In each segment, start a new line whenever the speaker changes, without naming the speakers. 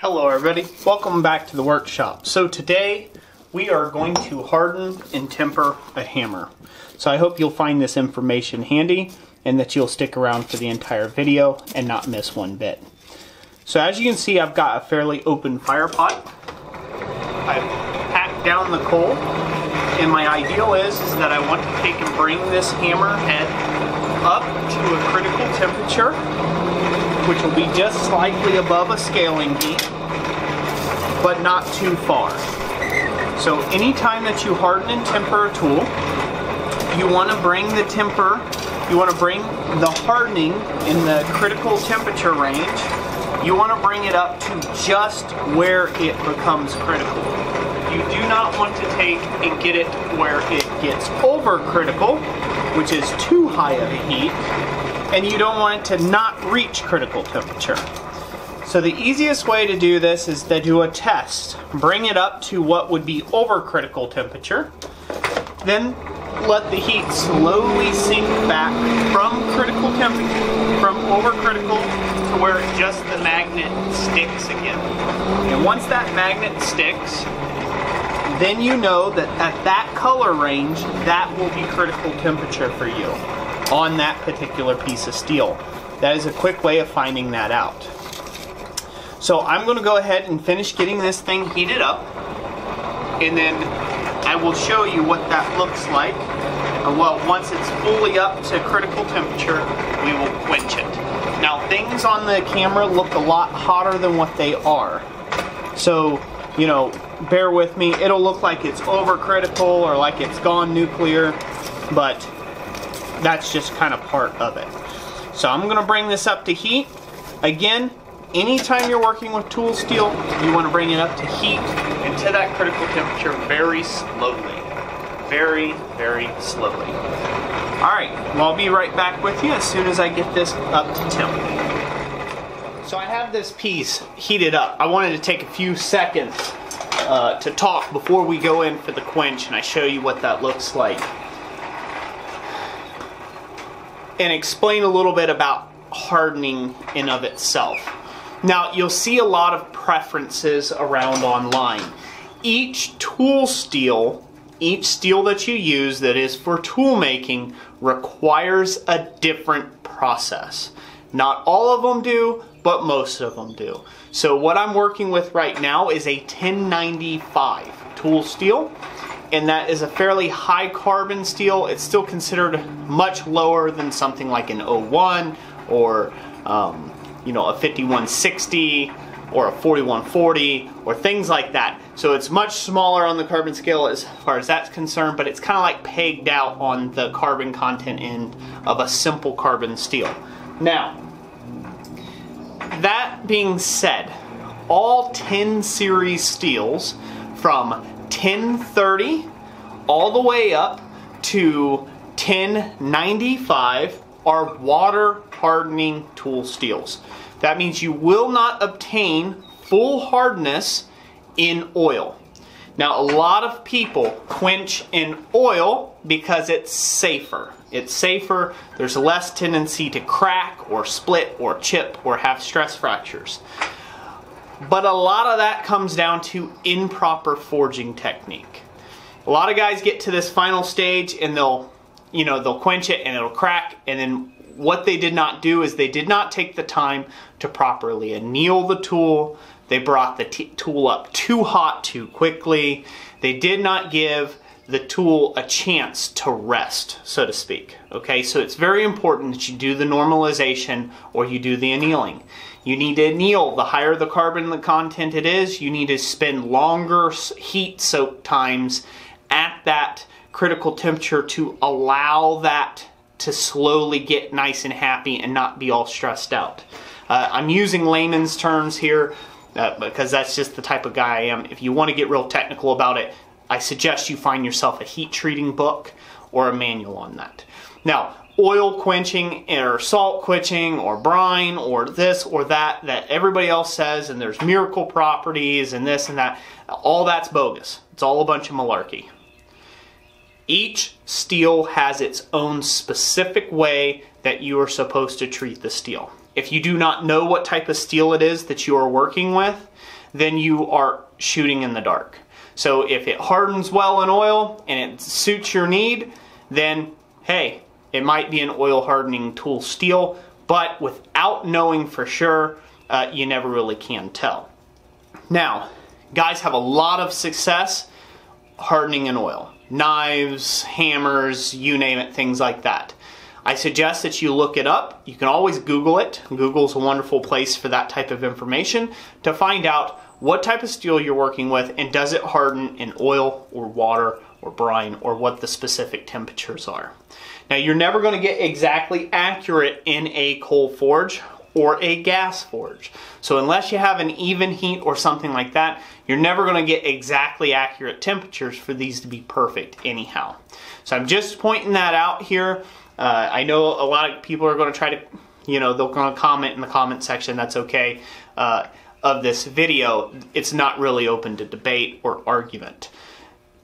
Hello everybody, welcome back to the workshop. So today we are going to harden and temper a hammer. So I hope you'll find this information handy and that you'll stick around for the entire video and not miss one bit. So as you can see I've got a fairly open fire pot. I've packed down the coal and my ideal is, is that I want to take and bring this hammer head up to a critical temperature which will be just slightly above a scaling heat, but not too far. So anytime that you harden and temper a tool, you want to bring the temper, you want to bring the hardening in the critical temperature range, you want to bring it up to just where it becomes critical. You do not want to take and get it where it gets over critical, which is too high of a heat, and you don't want it to not reach critical temperature. So the easiest way to do this is to do a test. Bring it up to what would be over critical temperature, then let the heat slowly sink back from critical temperature, from over critical to where just the magnet sticks again. And once that magnet sticks, then you know that at that color range, that will be critical temperature for you on that particular piece of steel. That is a quick way of finding that out. So I'm going to go ahead and finish getting this thing heated up and then I will show you what that looks like. Uh, well, once it's fully up to critical temperature, we will quench it. Now things on the camera look a lot hotter than what they are. So, you know, bear with me. It'll look like it's overcritical or like it's gone nuclear, but that's just kind of part of it. So I'm going to bring this up to heat. Again, anytime you're working with tool steel, you want to bring it up to heat and to that critical temperature very slowly. Very, very slowly. Alright, well I'll be right back with you as soon as I get this up to temp. So I have this piece heated up. I wanted to take a few seconds uh, to talk before we go in for the quench and I show you what that looks like and explain a little bit about hardening in of itself. Now, you'll see a lot of preferences around online. Each tool steel, each steel that you use that is for tool making requires a different process. Not all of them do, but most of them do. So what I'm working with right now is a 1095 tool steel and that is a fairly high carbon steel. It's still considered much lower than something like an O1 or um, you know a 5160 or a 4140 or things like that. So it's much smaller on the carbon scale as far as that's concerned, but it's kind of like pegged out on the carbon content end of a simple carbon steel. Now, that being said, all 10 series steels from 1030 all the way up to 1095 are water hardening tool steels. That means you will not obtain full hardness in oil. Now a lot of people quench in oil because it's safer. It's safer, there's less tendency to crack or split or chip or have stress fractures. But a lot of that comes down to improper forging technique. A lot of guys get to this final stage and they'll, you know, they'll quench it and it'll crack and then what they did not do is they did not take the time to properly anneal the tool. They brought the tool up too hot too quickly. They did not give the tool a chance to rest, so to speak. Okay, so it's very important that you do the normalization or you do the annealing. You need to anneal. The higher the carbon content it is, you need to spend longer heat soak times at that critical temperature to allow that to slowly get nice and happy and not be all stressed out. Uh, I'm using layman's terms here uh, because that's just the type of guy I am. If you want to get real technical about it, I suggest you find yourself a heat treating book or a manual on that. Now, oil quenching or salt quenching or brine or this or that that everybody else says and there's miracle properties and this and that. All that's bogus. It's all a bunch of malarkey. Each steel has its own specific way that you are supposed to treat the steel. if you do not know what type of steel it is that you are working with, then you are shooting in the dark. So if it hardens well in oil and it suits your need, then hey, it might be an oil hardening tool steel, but without knowing for sure, uh, you never really can tell. Now, guys have a lot of success hardening in oil. Knives, hammers, you name it, things like that. I suggest that you look it up. You can always Google it. Google's a wonderful place for that type of information to find out what type of steel you're working with and does it harden in oil or water or brine or what the specific temperatures are. Now you're never going to get exactly accurate in a coal forge or a gas forge. So unless you have an Evenheat or something like that, you're never going to get exactly accurate temperatures for these to be perfect anyhow. So I'm just pointing that out here. Uh, I know a lot of people are going to try to, you know, they're going to comment in the comment section. That's okay. Uh, of this video, it's not really open to debate or argument.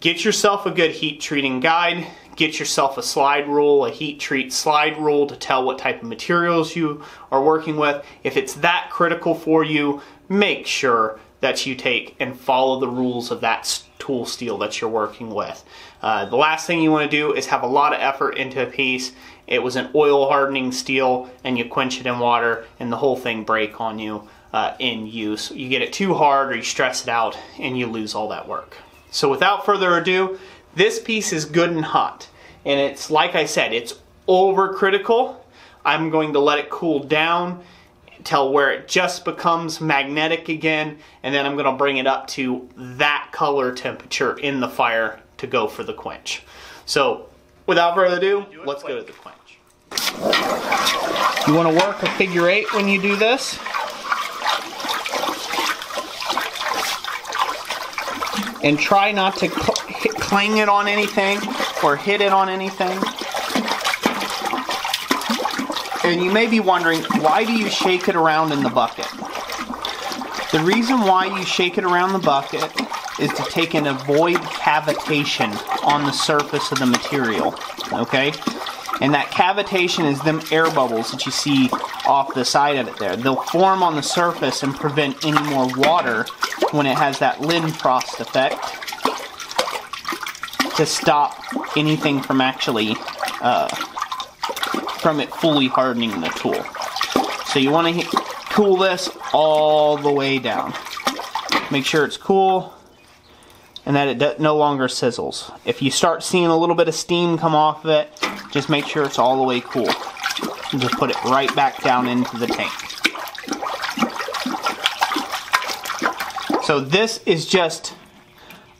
Get yourself a good heat treating guide. Get yourself a slide rule, a heat treat slide rule to tell what type of materials you are working with. If it's that critical for you, make sure that you take and follow the rules of that tool steel that you're working with. Uh, the last thing you want to do is have a lot of effort into a piece. It was an oil hardening steel and you quench it in water and the whole thing break on you uh, in use. You get it too hard or you stress it out and you lose all that work. So without further ado, this piece is good and hot. And it's, like I said, it's overcritical. I'm going to let it cool down till where it just becomes magnetic again. And then I'm going to bring it up to that color temperature in the fire to go for the quench. So without further ado, let's go to the quench. You want to work a figure eight when you do this. and try not to cl clang it on anything or hit it on anything. And you may be wondering, why do you shake it around in the bucket? The reason why you shake it around the bucket is to take and avoid cavitation on the surface of the material, okay? And that cavitation is them air bubbles that you see off the side of it there. They'll form on the surface and prevent any more water when it has that Leidenfrost effect to stop anything from actually uh, from it fully hardening the tool. So you want to cool this all the way down. Make sure it's cool and that it no longer sizzles. If you start seeing a little bit of steam come off of it, just make sure it's all the way cool. And just put it right back down into the tank. So this is just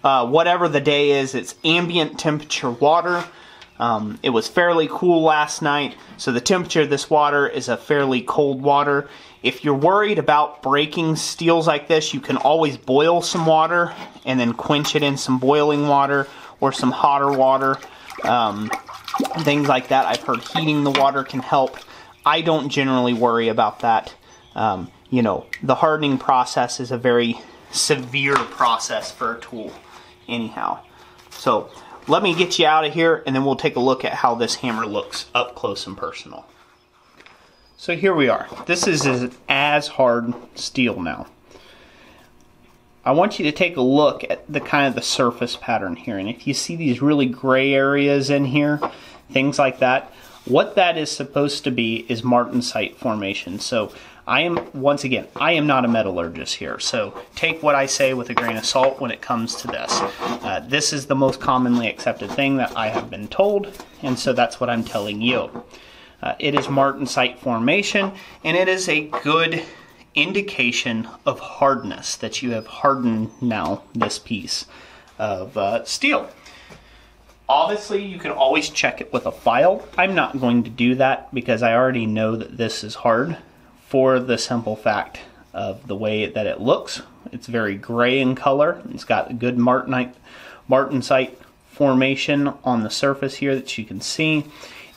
uh, whatever the day is. It's ambient temperature water. Um, it was fairly cool last night, so the temperature of this water is a fairly cold water. If you're worried about breaking steels like this, you can always boil some water and then quench it in some boiling water or some hotter water. Um, things like that. I've heard heating the water can help. I don't generally worry about that. Um, you know, the hardening process is a very severe process for a tool anyhow. So let me get you out of here and then we'll take a look at how this hammer looks up close and personal. So here we are. This is as hard steel now. I want you to take a look at the kind of the surface pattern here. And if you see these really gray areas in here, things like that, what that is supposed to be is martensite formation. So I am, once again, I am not a metallurgist here, so take what I say with a grain of salt when it comes to this. Uh, this is the most commonly accepted thing that I have been told, and so that's what I'm telling you. Uh, it is martensite formation, and it is a good indication of hardness that you have hardened now this piece of uh, steel. Obviously, you can always check it with a file. I'm not going to do that because I already know that this is hard for the simple fact of the way that it looks. It's very gray in color. It's got a good martenite, martensite formation on the surface here that you can see.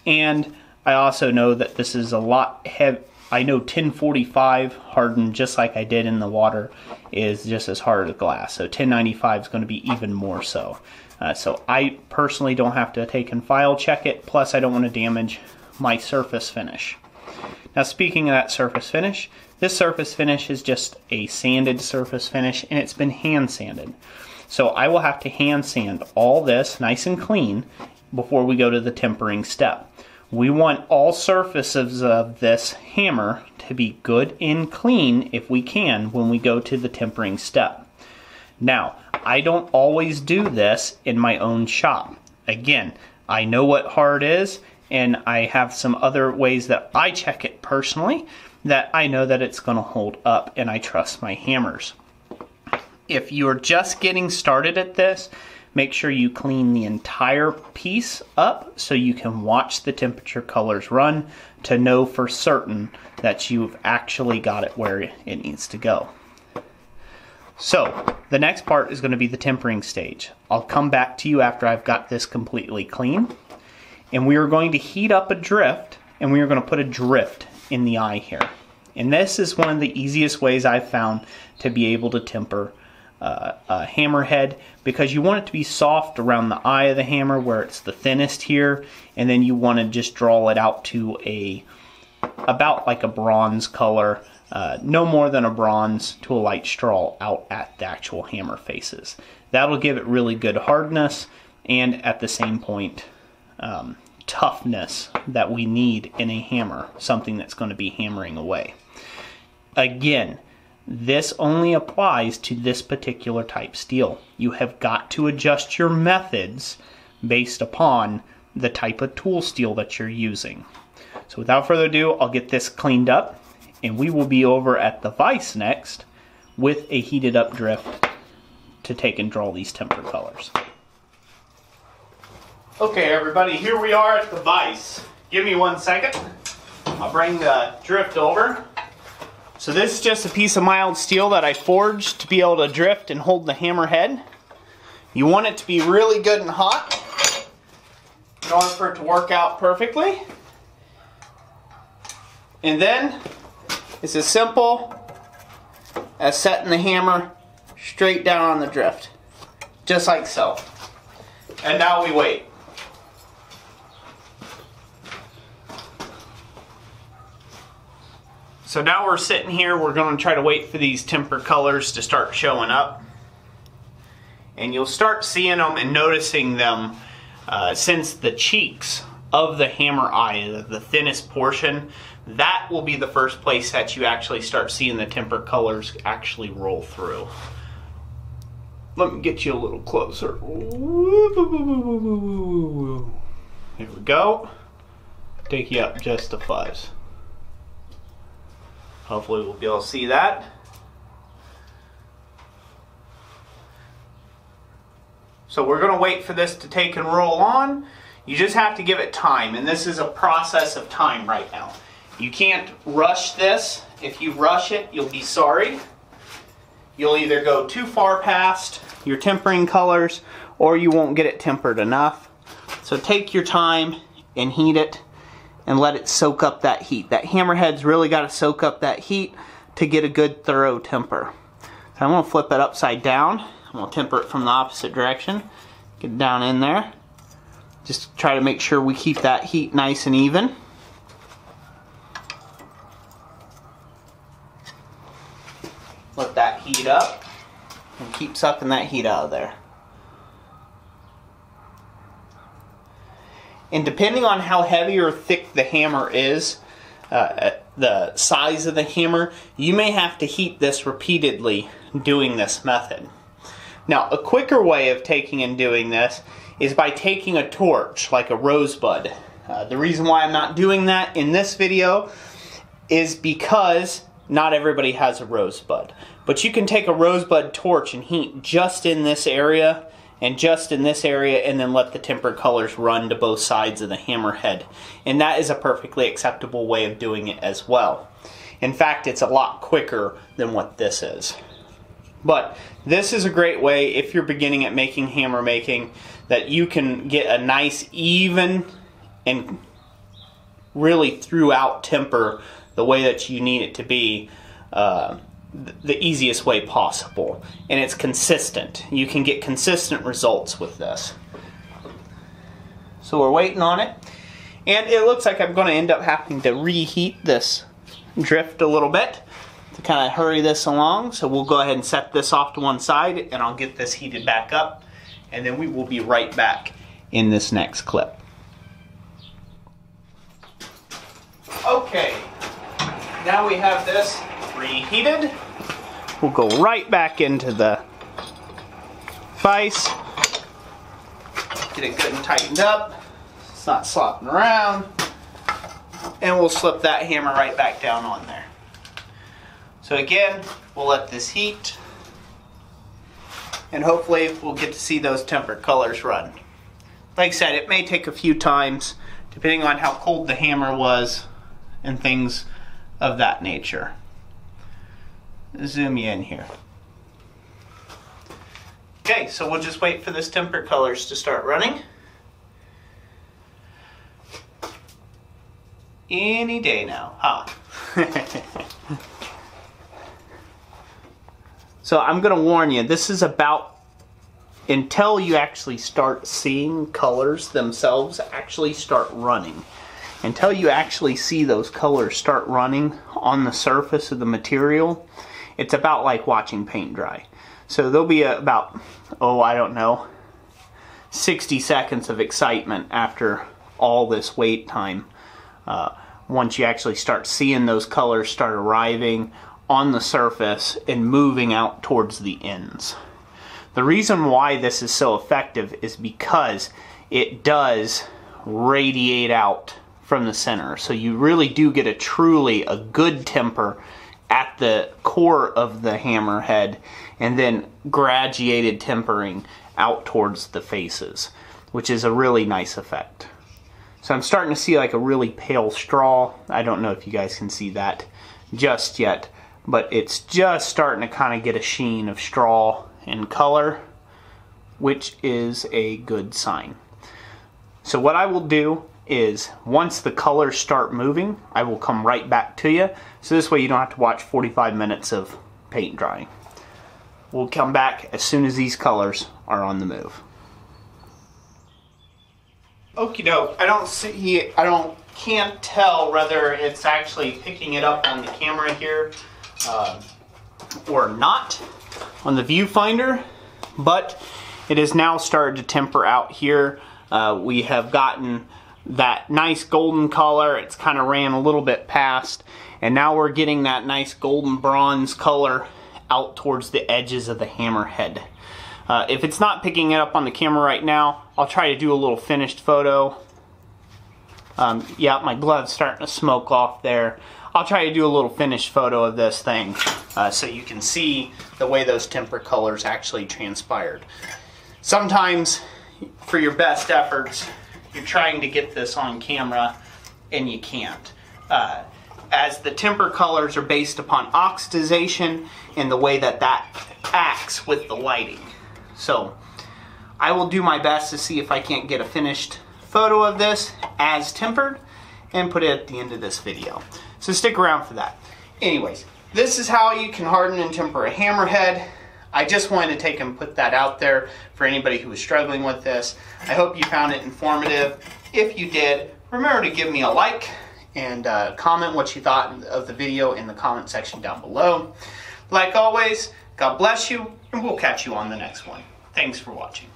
And I also know that this is a lot heavy. I know 1045 hardened just like I did in the water is just as hard as glass. So 1095 is going to be even more so. Uh, so I personally don't have to take and file check it. Plus I don't want to damage my surface finish. Now speaking of that surface finish, this surface finish is just a sanded surface finish and it's been hand sanded. So I will have to hand sand all this nice and clean before we go to the tempering step. We want all surfaces of this hammer to be good and clean if we can when we go to the tempering step. Now, I don't always do this in my own shop. Again, I know what hard is and I have some other ways that I check it personally that I know that it's going to hold up and I trust my hammers. If you're just getting started at this, make sure you clean the entire piece up so you can watch the temperature colors run to know for certain that you've actually got it where it needs to go. So, the next part is going to be the tempering stage. I'll come back to you after I've got this completely clean and we are going to heat up a drift and we are going to put a drift in the eye here. And this is one of the easiest ways I've found to be able to temper uh, a hammerhead because you want it to be soft around the eye of the hammer where it's the thinnest here and then you want to just draw it out to a about like a bronze color uh, no more than a bronze to a light straw out at the actual hammer faces that'll give it really good hardness and at the same point um, toughness that we need in a hammer, something that's going to be hammering away. Again, this only applies to this particular type steel. You have got to adjust your methods based upon the type of tool steel that you're using. So without further ado, I'll get this cleaned up and we will be over at the vise next with a heated up drift to take and draw these temper colors. Okay, everybody, here we are at the vise. Give me one second. I'll bring the drift over. So this is just a piece of mild steel that I forged to be able to drift and hold the hammer head. You want it to be really good and hot in order for it to work out perfectly. And then it's as simple as setting the hammer straight down on the drift. Just like so. And now we wait. So now we're sitting here, we're going to try to wait for these temper colors to start showing up. And you'll start seeing them and noticing them uh, since the cheeks of the hammer eye, the thinnest portion, that will be the first place that you actually start seeing the temper colors actually roll through. Let me get you a little closer. Here we go. Take you up just a fuzz. Hopefully we'll be able to see that. So we're going to wait for this to take and roll on. You just have to give it time, and this is a process of time right now. You can't rush this. If you rush it, you'll be sorry. You'll either go too far past your tempering colors, or you won't get it tempered enough. So take your time and heat it and let it soak up that heat. That hammerhead's really got to soak up that heat to get a good thorough temper. So I'm going to flip it upside down. I'm going to temper it from the opposite direction. Get down in there. Just try to make sure we keep that heat nice and even. Let that heat up and keep sucking that heat out of there. And depending on how heavy or thick the hammer is, uh, the size of the hammer, you may have to heat this repeatedly doing this method. Now, a quicker way of taking and doing this is by taking a torch, like a rosebud. Uh, the reason why I'm not doing that in this video is because not everybody has a rosebud. But you can take a rosebud torch and heat just in this area and just in this area and then let the tempered colors run to both sides of the hammerhead. And that is a perfectly acceptable way of doing it as well. In fact, it's a lot quicker than what this is. But this is a great way if you're beginning at making hammer making that you can get a nice even and really throughout temper the way that you need it to be. Uh, the easiest way possible and it's consistent you can get consistent results with this so we're waiting on it And it looks like I'm going to end up having to reheat this drift a little bit to kind of hurry this along. So we'll go ahead and set this off to one side and I'll get this heated back up. And then we will be right back in this next clip. Okay, now we have this reheated. We'll go right back into the vise. Get it good and tightened up. It's not slopping around. And we'll slip that hammer right back down on there. So again, we'll let this heat. And hopefully we'll get to see those tempered colors run. Like I said, it may take a few times depending on how cold the hammer was and things of that nature. Zoom you in here. Okay, so we'll just wait for this temper colors to start running. Any day now, huh? so I'm gonna warn you, this is about until you actually start seeing colors themselves actually start running until you actually see those colors start running on the surface of the material, it's about like watching paint dry. So there'll be a, about, oh, I don't know, 60 seconds of excitement after all this wait time. Uh, once you actually start seeing those colors start arriving on the surface and moving out towards the ends. The reason why this is so effective is because it does radiate out from the center. So you really do get a truly a good temper at the core of the hammerhead and then graduated tempering out towards the faces, which is a really nice effect. So I'm starting to see like a really pale straw. I don't know if you guys can see that just yet, but it's just starting to kind of get a sheen of straw and color, which is a good sign. So what I will do is once the colors start moving, I will come right back to you. So this way you don't have to watch 45 minutes of paint drying. We'll come back as soon as these colors are on the move. Okie doke, I don't see, I don't, can't tell whether it's actually picking it up on the camera here uh, or not on the viewfinder, but it has now started to temper out here. Uh, we have gotten that nice golden color. It's kind of ran a little bit past. And now we're getting that nice golden bronze color out towards the edges of the hammerhead. Uh, if it's not picking it up on the camera right now, I'll try to do a little finished photo. Um, yeah, my glove's starting to smoke off there. I'll try to do a little finished photo of this thing uh, so you can see the way those temper colors actually transpired. Sometimes, for your best efforts, you're trying to get this on camera and you can't. Uh, as the temper colors are based upon oxidization and the way that that acts with the lighting. So I will do my best to see if I can't get a finished photo of this as tempered and put it at the end of this video. So stick around for that. Anyways, this is how you can harden and temper a hammerhead. I just wanted to take and put that out there for anybody who is struggling with this. I hope you found it informative. If you did, remember to give me a like and uh, comment what you thought of the video in the comment section down below. Like always, God bless you, and we'll catch you on the next one. Thanks for watching.